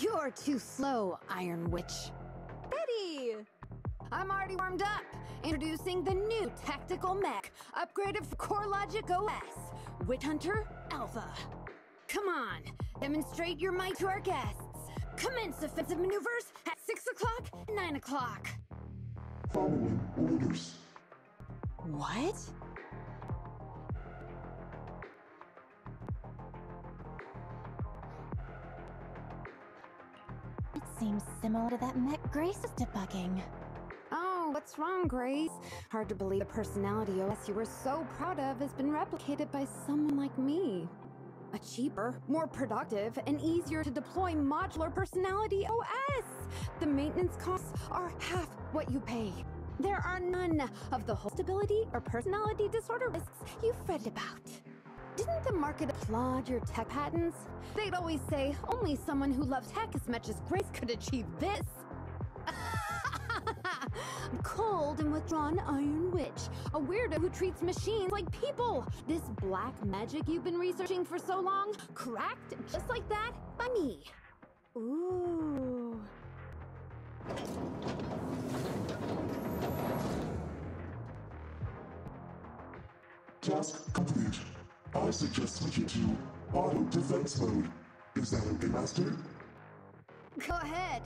You're too slow, Iron Witch. Betty! I'm already warmed up. Introducing the new tactical mech, upgraded for CoreLogic OS, Witch Hunter Alpha. Come on, demonstrate your might to our guests. Commence offensive maneuvers at 6 o'clock, 9 o'clock. Following orders. What? Seems similar to that mech Grace is debugging. Oh, what's wrong, Grace? Hard to believe the personality OS you were so proud of has been replicated by someone like me. A cheaper, more productive, and easier to deploy modular personality OS. The maintenance costs are half what you pay. There are none of the whole stability or personality disorder risks you fret about. Didn't the market applaud your tech patents? They'd always say only someone who loves tech as much as Grace could achieve this. Cold and withdrawn Iron Witch, a weirdo who treats machines like people. This black magic you've been researching for so long, cracked just like that by me. Ooh. Task complete. I suggest switching to auto defense mode. Is that okay, Master? Go ahead.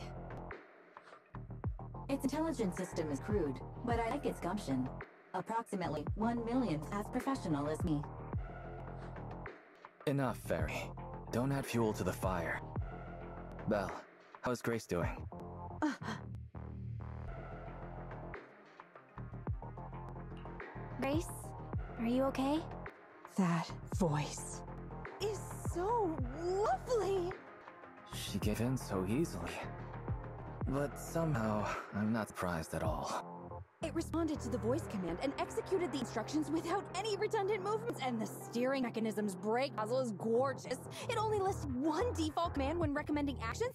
Its intelligence system is crude, but I like its gumption. Approximately one millionth as professional as me. Enough, Fairy. Don't add fuel to the fire. Belle, how's Grace doing? Grace, are you okay? That voice is so lovely! She gave in so easily. But somehow, I'm not surprised at all. It responded to the voice command and executed the instructions without any redundant movements, and the steering mechanism's brake nozzle is gorgeous. It only lists one default command when recommending actions,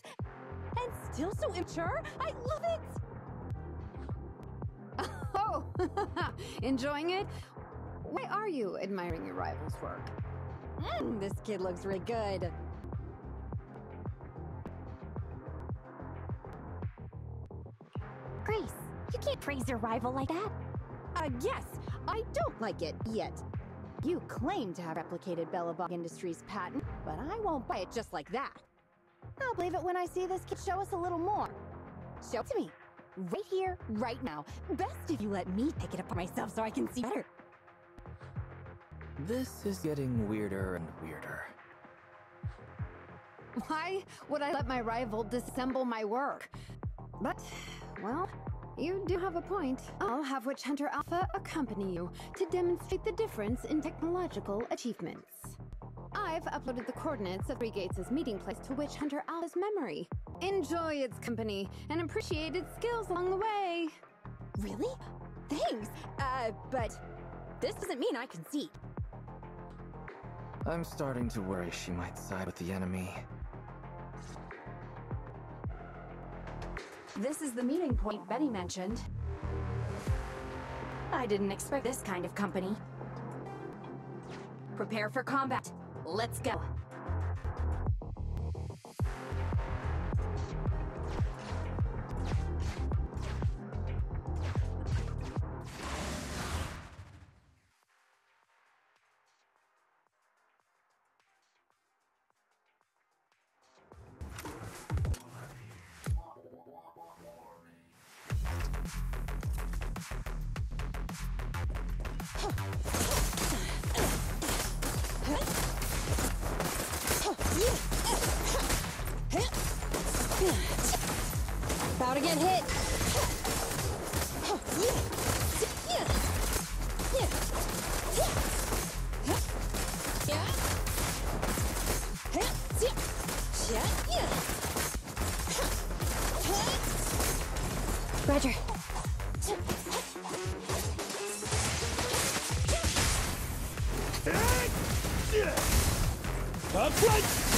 and still so immature. I love it! Oh, enjoying it? Why are you admiring your rival's work? Mm, this kid looks really good. Grace, you can't praise your rival like that. Uh, yes, I don't like it yet. You claim to have replicated Belobog Industries' patent, but I won't buy it just like that. I'll believe it when I see this kid show us a little more. Show it to me. Right here, right now. Best if you let me pick it up for myself so I can see better. This is getting weirder and weirder. Why would I let my rival dissemble my work? But, well, you do have a point. I'll have Witch Hunter Alpha accompany you to demonstrate the difference in technological achievements. I've uploaded the coordinates of Three Gates' meeting place to Witch Hunter Alpha's memory. Enjoy its company and appreciate its skills along the way. Really? Thanks. Uh, but this doesn't mean I concede. I'm starting to worry she might side with the enemy. This is the meeting point Betty mentioned. I didn't expect this kind of company. Prepare for combat. Let's go. to get hit. Roger. Up front!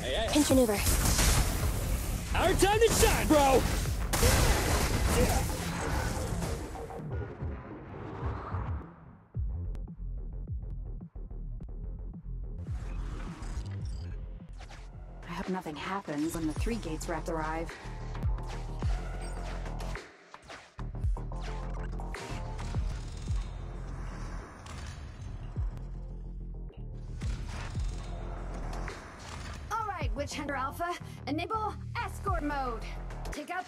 Hey, hey, Pinch maneuver. our time to shine, bro! I hope nothing happens when the three gates reps arrive.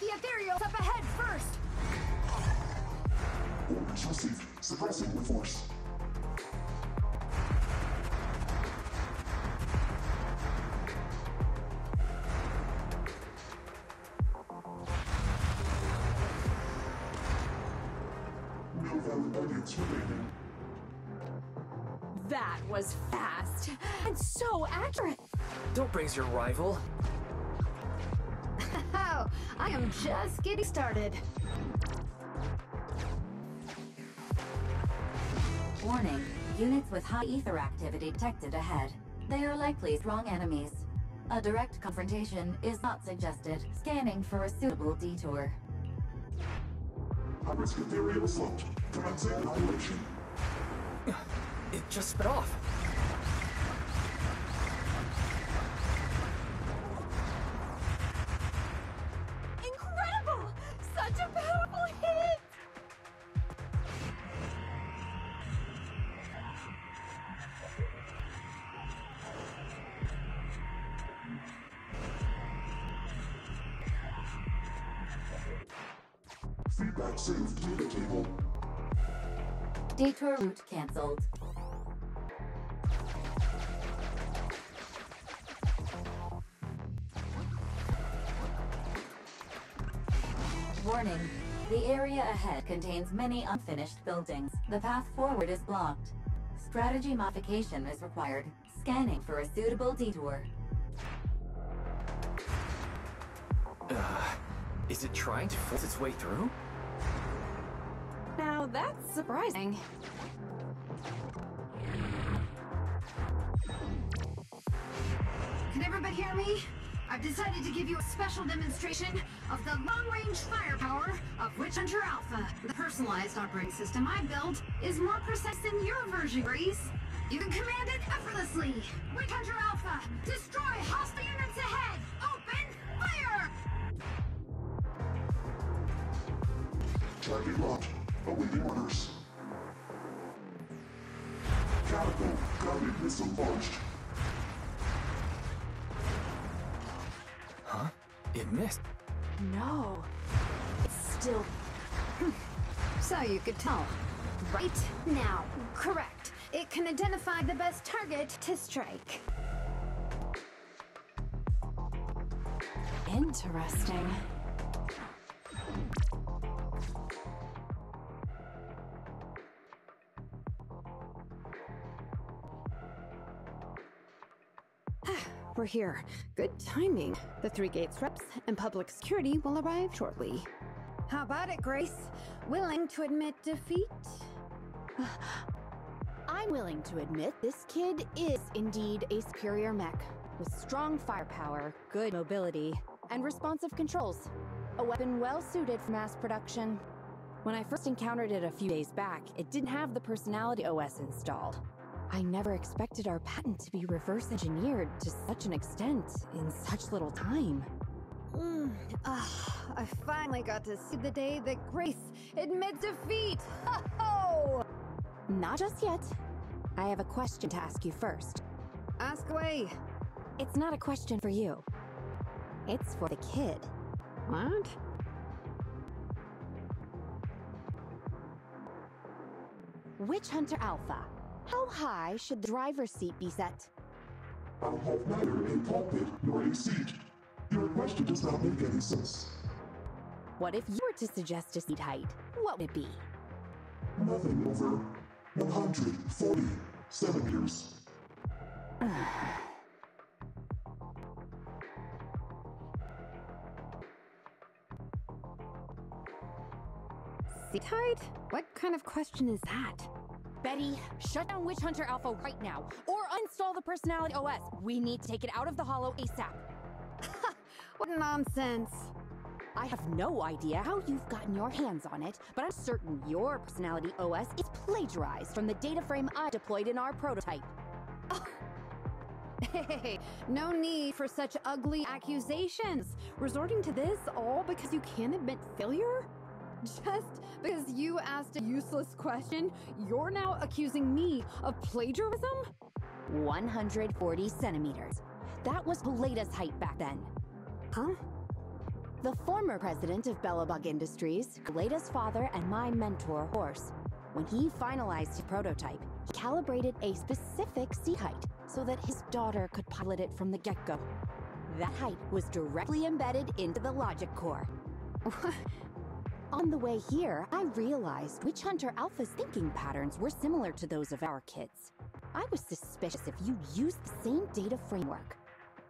The ethereals up ahead first. Orders received. Suppressing with force. No valid targets remaining. That was fast and so accurate. Don't praise your rival. I am just getting started. Warning. Units with high ether activity detected ahead. They are likely strong enemies. A direct confrontation is not suggested. Scanning for a suitable detour. High-risk ethereal sloped. Commencing annihilation. It just spit off. Detour route cancelled. Warning. The area ahead contains many unfinished buildings. The path forward is blocked. Strategy modification is required. Scanning for a suitable detour. Uh, is it trying to force its way through? Now that's surprising. Can everybody hear me? I've decided to give you a special demonstration of the long-range firepower of Witch Hunter Alpha. The personalized operating system I built is more precise than your version, Grace. You can command it effortlessly. Witch Hunter Alpha, destroy hostile units ahead. Open fire! Target locked. Awaiting orders. Calico. Guided missile launched. Huh? It missed. No. It's still. So you could tell. Right now, correct. It can identify the best target to strike. Interesting. We're here. Good timing. The three gates reps and public security will arrive shortly. How about it, Grace? Willing to admit defeat? I'm willing to admit this kid is indeed a superior mech, with strong firepower, good mobility, and responsive controls. A weapon well suited for mass production. When I first encountered it a few days back, it didn't have the personality OS installed. I never expected our patent to be reverse engineered to such an extent in such little time. Mm, ah, I finally got to see the day that Grace admits defeat! Ho-ho! Not just yet. I have a question to ask you first. Ask away. It's not a question for you. It's for the kid. What? Witch Hunter Alpha. How high should the driver's seat be set? I have neither a cockpit nor a seat. Your question does not make any sense. What if you were to suggest a seat height? What would it be? Nothing over 140 centimeters. Seat height? What kind of question is that? Betty, shut down Witch Hunter Alpha right now, or uninstall the Personality OS. We need to take it out of the Hollow ASAP. What nonsense. I have no idea how you've gotten your hands on it, but I'm certain your Personality OS is plagiarized from the data frame I deployed in our prototype. Hey, no need for such ugly accusations. Resorting to this all because you can't admit failure? Just because you asked a useless question, you're now accusing me of plagiarism? 140 centimeters. That was Koleda's height back then. Huh? The former president of Belobog Industries, Koleda's father and my mentor, Horse. When he finalized his prototype, he calibrated a specific seat height so that his daughter could pilot it from the get-go. That height was directly embedded into the logic core. On the way here, I realized Witch Hunter Alpha's thinking patterns were similar to those of our kids. I was suspicious if you used the same data framework.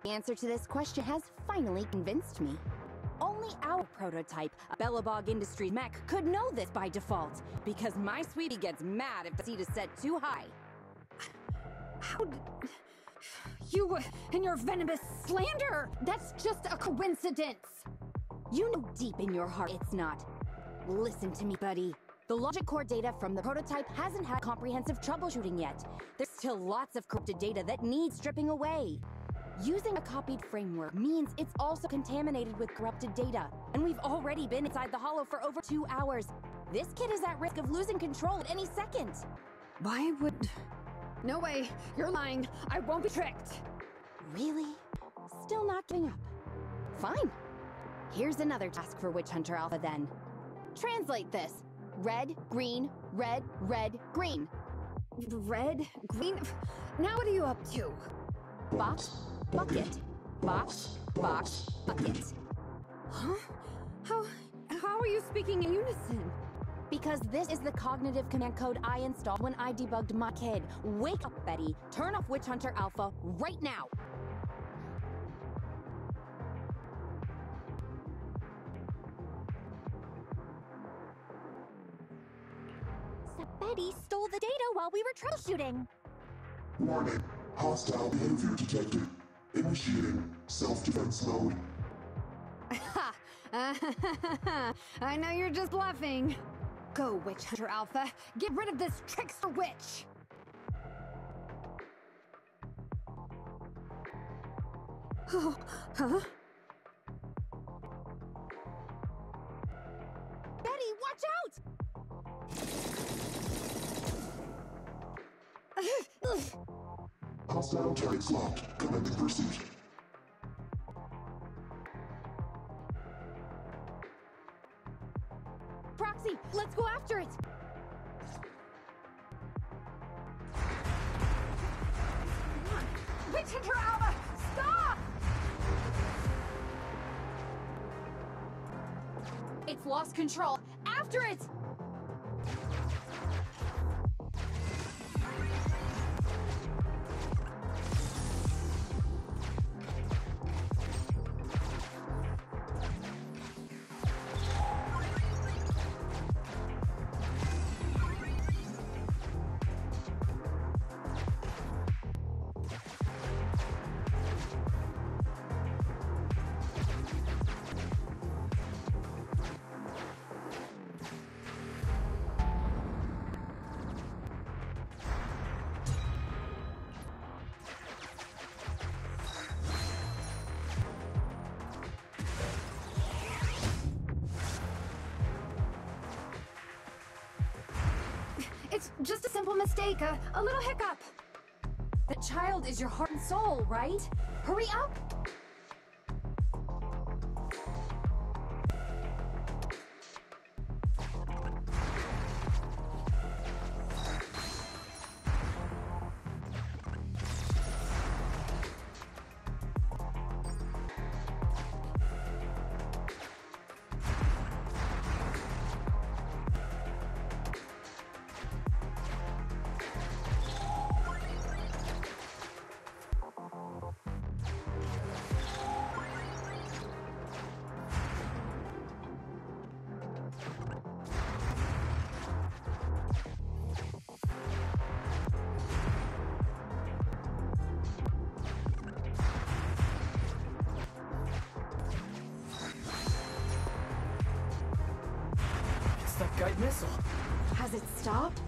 The answer to this question has finally convinced me. Only our prototype, a Belobog Industries mech, could know this by default, because my sweetie gets mad if the seat is set too high. How did... You and your venomous slander! That's just a coincidence! You know deep in your heart it's not. Listen to me, buddy. The logic core data from the prototype hasn't had comprehensive troubleshooting yet. There's still lots of corrupted data that needs stripping away. Using a copied framework means it's also contaminated with corrupted data, and we've already been inside the hollow for over two hours. This kid is at risk of losing control at any second. Why would... No way! You're lying! I won't be tricked! Really? Still not giving up. Fine. Here's another task for Witch Hunter Alpha then. Translate this. Red, green, red, red, green. Red? Green? Now what are you up to? Box, bucket, box, box, bucket. Huh? How... how are you speaking in unison? Because this is the cognitive command code I installed when I debugged my kid. Wake up, Betty. Turn off Witch Hunter Alpha right now. Stole the data while we were troubleshooting. Warning. Hostile behavior detected. Initiating self-defense mode. Ha! I know you're just bluffing. Go, Witch Hunter Alpha. Get rid of this trickster witch! Oh, huh? Betty, watch out! Hostile targets locked. Commencing pursuit. Proxy, let's go after it! Witch Hunter Alpha! Stop! It's lost control. After it! Just a simple mistake, a, a little hiccup. The child is your heart and soul, right? Hurry up! Missile. Has it stopped?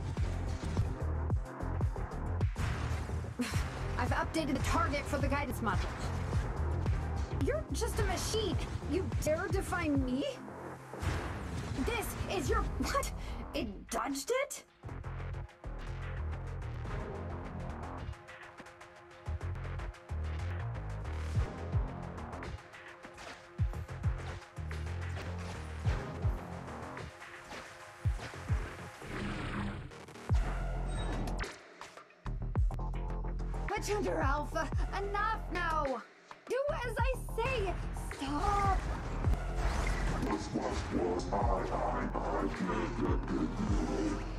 I've updated the target for the guidance module. You're just a machine. You dare defy me? This is your what? Bachender Alpha, enough now! Do as I say! Stop! Was, was, was, I, I, I, can't get.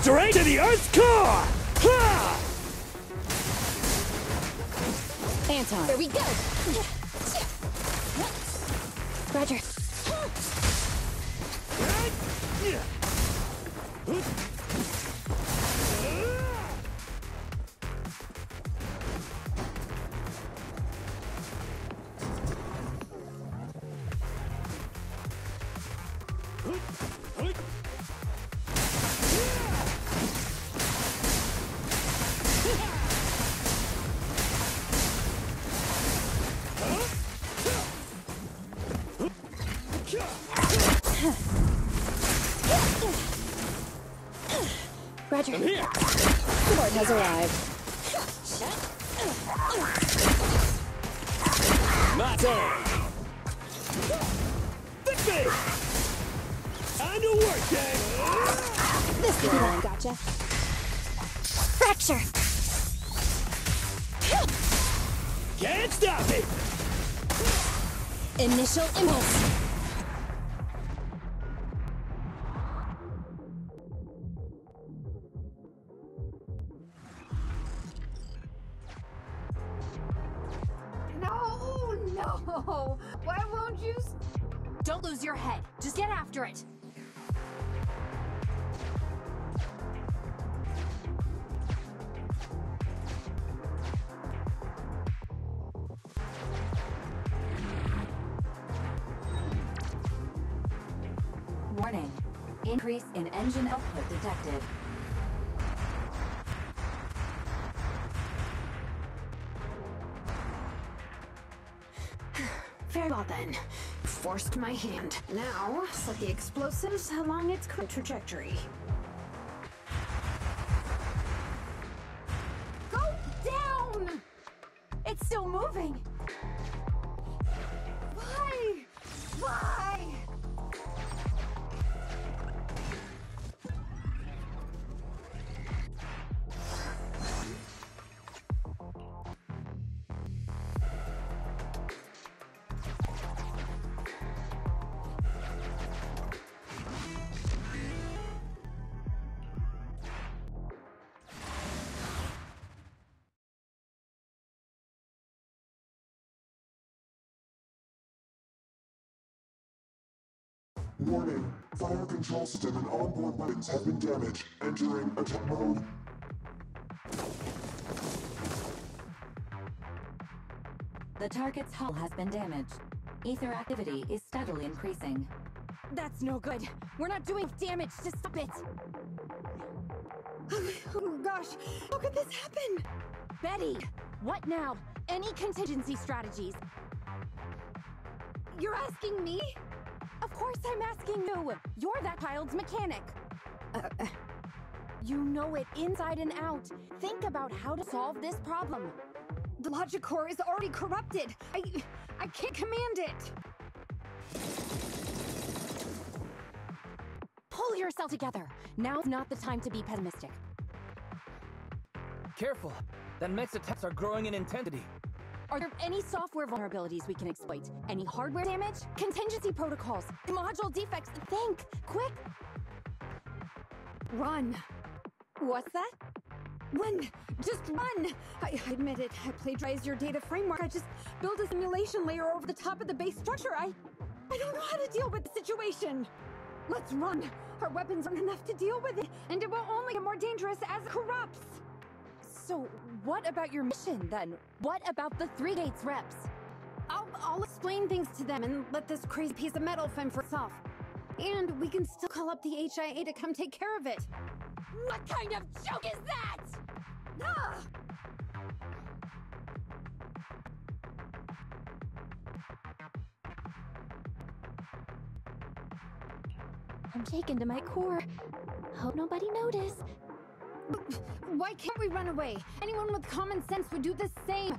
Straight to the Earth's core! Ha! Anton. Here we go. Roger. Roger. This one gotcha. Fracture. Can't stop me! Initial impulse. Very well then. Forced my hand. Now, set the explosives along its trajectory. Control system and onboard weapons have been damaged. Entering attack mode. The target's hull has been damaged. Ether activity is steadily increasing. That's no good. We're not doing damage to stop it. Oh gosh, how could this happen? Betty, what now? Any contingency strategies? You're asking me? Of course I'm asking you. You're that child's mechanic. Uh, You know it inside and out. Think about how to solve this problem. the logic core is already corrupted. I, I can't command it. Pull Pull yourself together. Now's not the time to be pessimistic. Careful. That mech's attacks are growing in intensity. Are there any software vulnerabilities we can exploit? Any hardware damage? Contingency protocols? Module defects? Think! Quick! Run! What's that? Run! Just run! I, admit it. I plagiarized your data framework. I just built a simulation layer over the top of the base structure. I. I don't know how to deal with the situation. Let's run. Our weapons aren't enough to deal with it, and it will only get more dangerous as it corrupts. So, what about your mission then? What about the Three Gates reps? I'll, I'll explain things to them and let this crazy piece of metal fend for itself. And we can still call up the HIA to come take care of it. What kind of joke is that? Ah! I'm taken to my core. Hope nobody noticed. Why can't we run away? Anyone with common sense would do the same.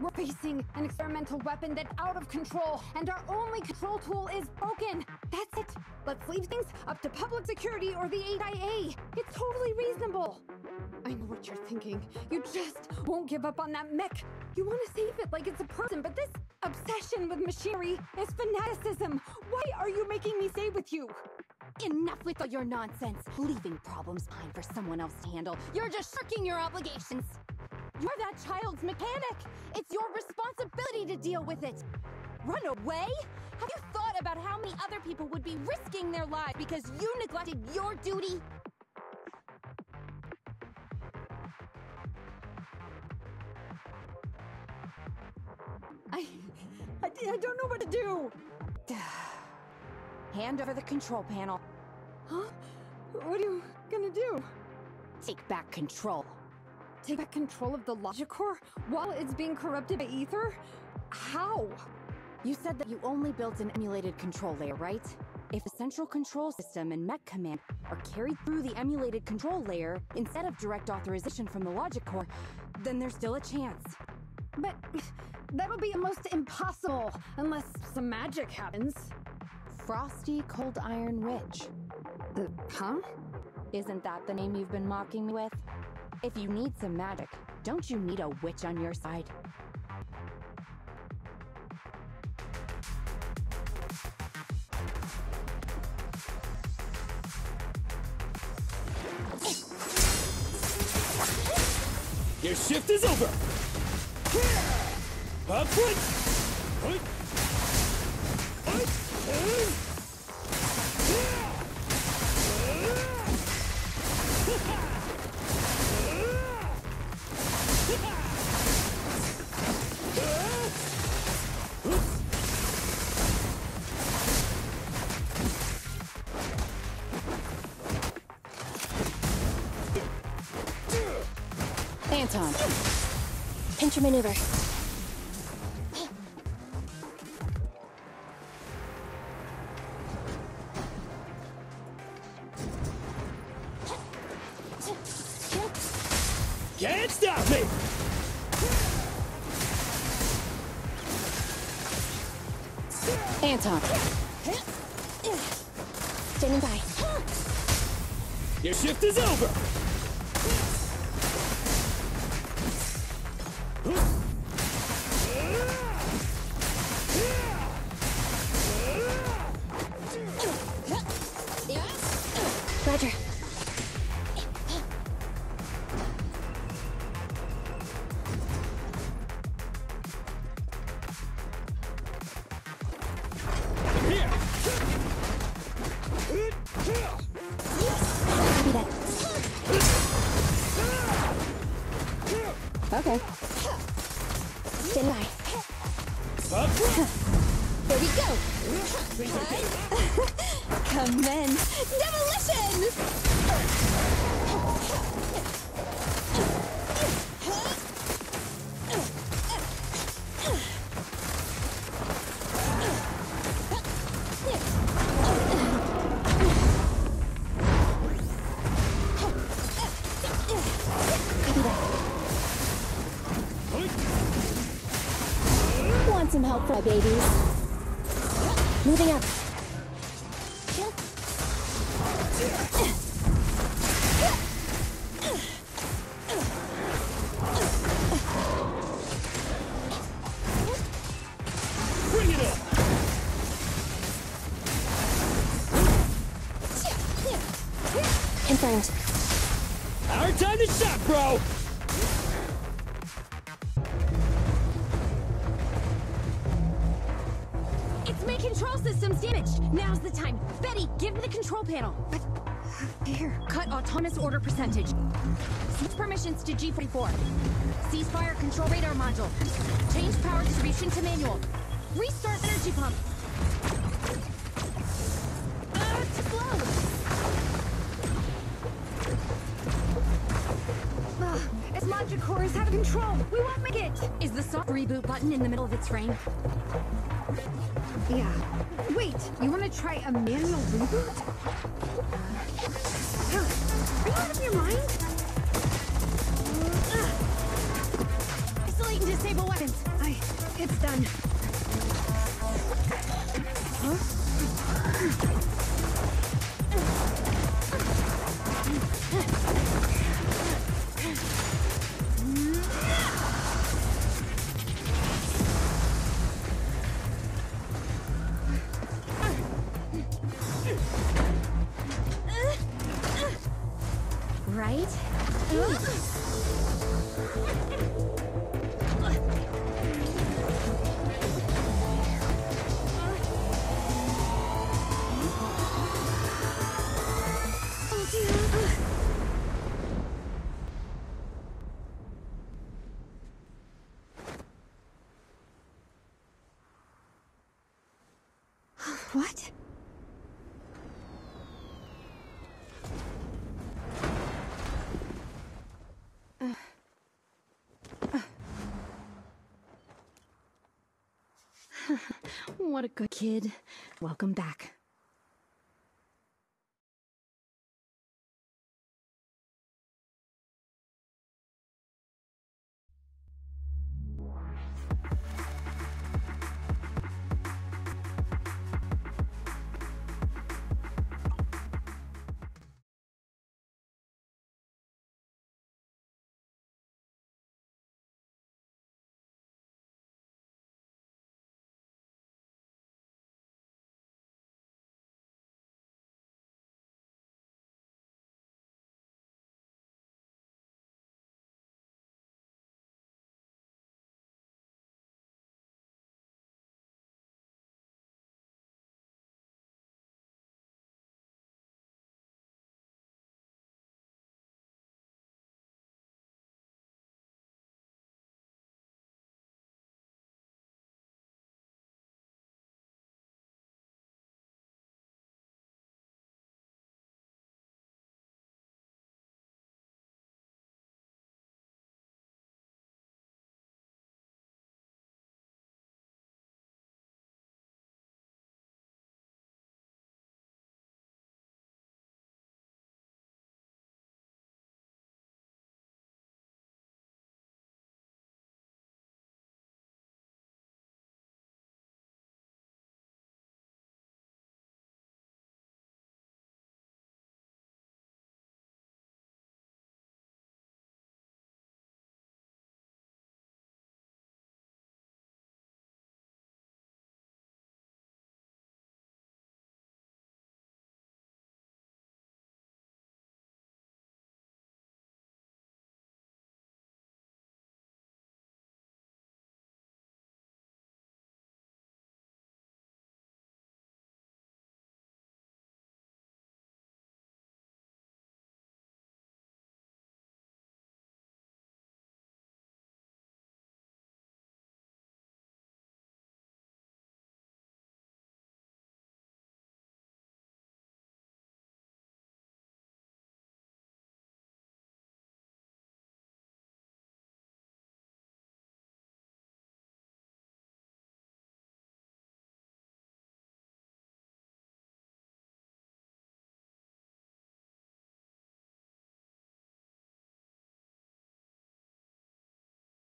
We're facing an experimental weapon that's out of control, and our only control tool is broken. That's it. Let's leave things up to public security or the HIA. It's totally reasonable. I know what you're thinking. You just won't give up on that mech. You want to save it like it's a person, but this obsession with machinery is fanaticism. Why are you making me stay with you? Enough with all your nonsense, leaving problems behind for someone else to handle. You're just shirking your obligations. You're that child's mechanic. It's your responsibility to deal with it. Run away? Have you thought about how many other people would be risking their lives because you neglected your duty? Hand over the control panel. Huh? What are you gonna do? Take back control. Take back control of the Logicore while it's being corrupted by Ether? How? You said that you only built an emulated control layer, right? If the central control system and mech command are carried through the emulated control layer instead of direct authorization from the logic core, then there's still a chance. But that'll be almost impossible unless some magic happens. Frosty Cold Iron Witch. The, huh? Isn't that the name you've been mocking me with? If you need some magic, don't you need a witch on your side? Pincher my babies? Moving up. Bring it on! Confirmed. Our time to shop, bro! Give me the control panel. But here, cut autonomous order percentage. Cease permissions to G44. Ceasefire control radar module. Change power distribution to manual. Restart energy pump. Uh, too slow. Ugh, its logic core is out of control. We won't make it. Is the soft reboot button in the middle of its frame? Yeah. Wait, you want to try a manual reboot? Are you out of your mind? Isolate and disable weapons. I. It's done. What a good kid. Welcome back.